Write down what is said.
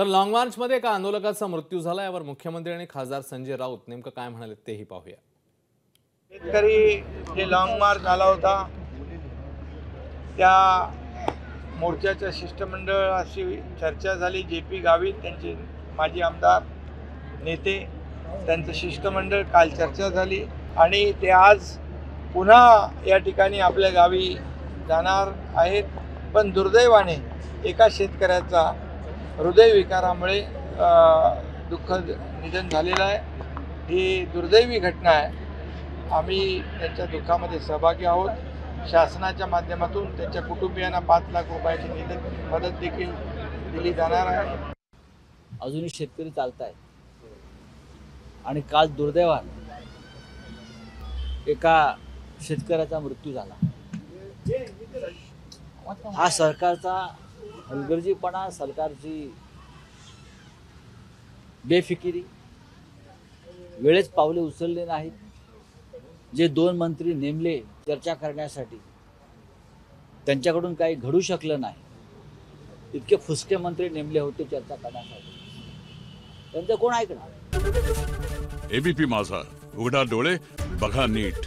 तर लॉंग मार्चमध्ये एका आंदोलकाचा मृत्यू झाला. यावर मुख्यमंत्री आणि खासदार संजय राऊत नेमकं काय म्हणाले तेही पाहूया. शेतकरी जे लॉंग मार्च आला होता. त्या मोर्चाच्या शिष्टमंडळाशी चर्चा झाली. जे पी गावित त्यांचे माजी आमदार नेते त्यांचं शिष्टमंडळ काल चर्चा झाली. आणि ते आज पुन्हा या ठिकाणी आपल्या गावी जाणार आहेत. पण दुर्दैवाने एका शेतकऱ्याचा हृदयविकारामुळे दुःख दुःखद निधन झालेलं आहे. ही दुर्दैवी घटना आहे. आम्ही त्यांच्या दुःखामध्ये सहभागी आहोत. शासनाच्या माध्यमातून त्यांच्या कुटुंबियांना पाच लाख रुपयाची निधन मदत देखील दिली जाणार आहे. अजूनही शेतकरी चालत आहेत आणि काल दुर्दैवान एका शेतकऱ्याचा मृत्यू झाला. हा सरकारचा हलगर्जीपणा सरकारची बेफिकिरी वेळेत पावले उचलले नाहीत. जे दोन मंत्री नेमले चर्चा करण्यासाठी त्यांच्याकडून काही घडू शकलं नाही. इतके फुसके मंत्री नेमले होते चर्चा करण्यासाठी. त्यांचं कोण ऐकणार? एबीपी माझा. उघडा डोळे बघा नीट.